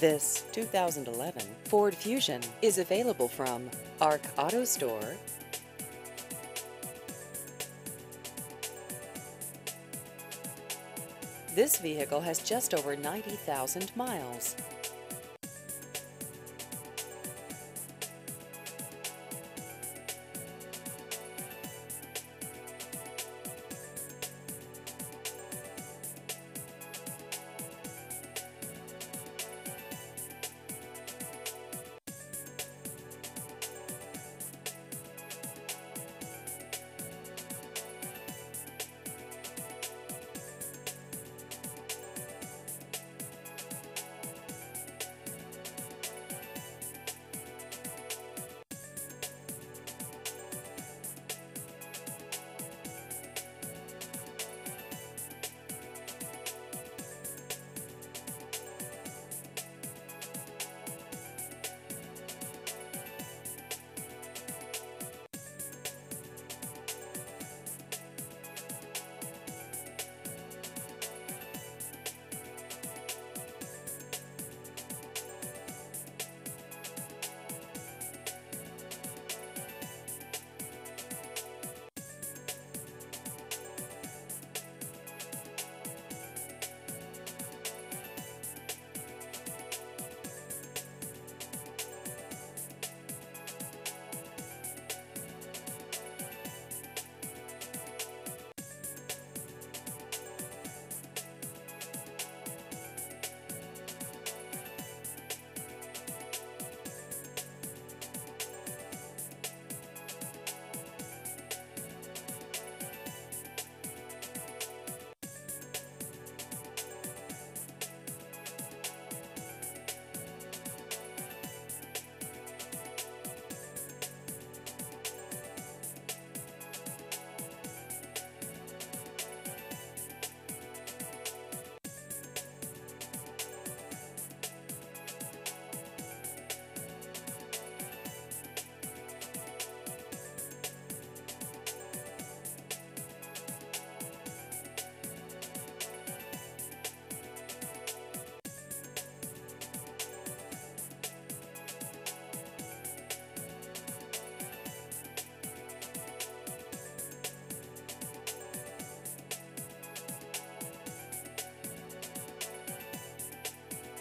This 2011 Ford Fusion is available from Arc Auto Store. This vehicle has just over 90,000 miles.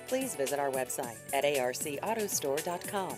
Please visit our website at arcautostore.com.